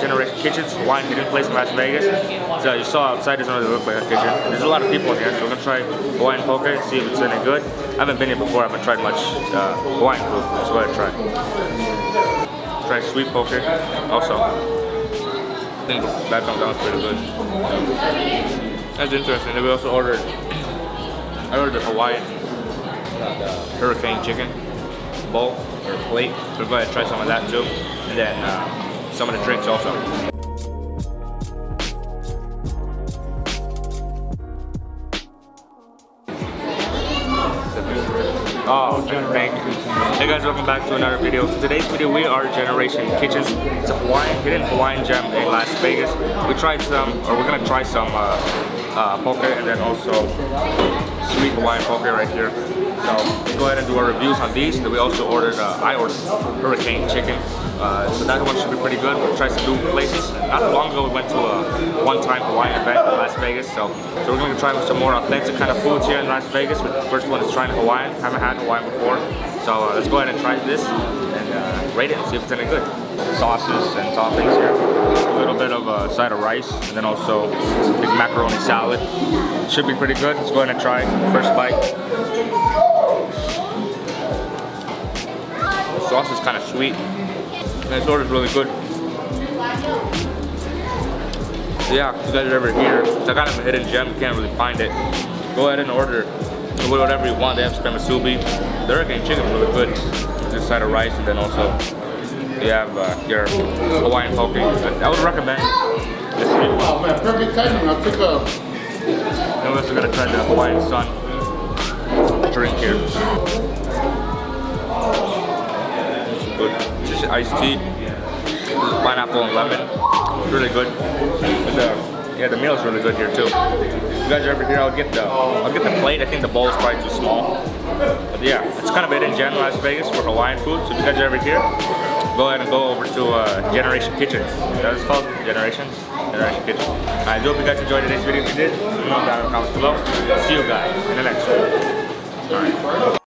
Generation Kitchens, Hawaiian kitchen place in Las Vegas. So you saw outside doesn't really look like a kitchen. There's a lot of people here, so we're gonna try Hawaiian poke, see if it's any good. I haven't been here before, I haven't tried much uh, Hawaiian food. Let's go ahead and try. Try sweet poke also. I think that comes out pretty good. That's interesting. We also ordered, I ordered the Hawaiian uh, hurricane chicken bowl or plate. So we'll go ahead and try some of that too. And then uh, some of the drinks also. Oh, thank you. Hey guys, welcome back to another video. So today's video, we are Generation Kitchens. It's a Hawaiian, hidden Hawaiian gem in Las Vegas. We tried some, or we're gonna try some uh, uh, poke and then also sweet Hawaiian poke right here. So let's go ahead and do our reviews on these. Then we also ordered, uh, I ordered hurricane chicken. Uh, so that one should be pretty good. We'll try some new places. Not too long ago we went to a one-time Hawaiian event in Las Vegas. So, so we're gonna try some more authentic kind of foods here in Las Vegas. The first one is trying Hawaiian. Haven't had Hawaiian before. So uh, let's go ahead and try this and uh, rate it and see if it's any good. Sauces and toppings here. A little bit of a side of rice and then also big macaroni salad. Should be pretty good. Let's go ahead and try first bite. The sauce is kind of sweet. And this order is really good. So yeah, you guys are ever here, it's kind of a hidden gem, you can't really find it. Go ahead and order whatever you want. They have spam musubi. The hurricane chicken is really good. This side of rice and then also you have uh, your Hawaiian poke. I would recommend this. Oh man, perfect timing. I took a. Then we're also gonna try the Hawaiian Sun drink here. Good. Just iced tea. Pineapple and lemon. Really good. And the, yeah, the meal is really good here too. If you guys are ever here, I'll get the I'll get the plate. I think the bowl is probably too small. But yeah, it's kind of it in general Las Vegas for Hawaiian food. So if you guys are ever here, go ahead and go over to uh, Generation Kitchens. Is that it's called? Generations? Generation Kitchen. I do hope you guys enjoyed today's video. If you did, in the comments below. See you guys in the next one.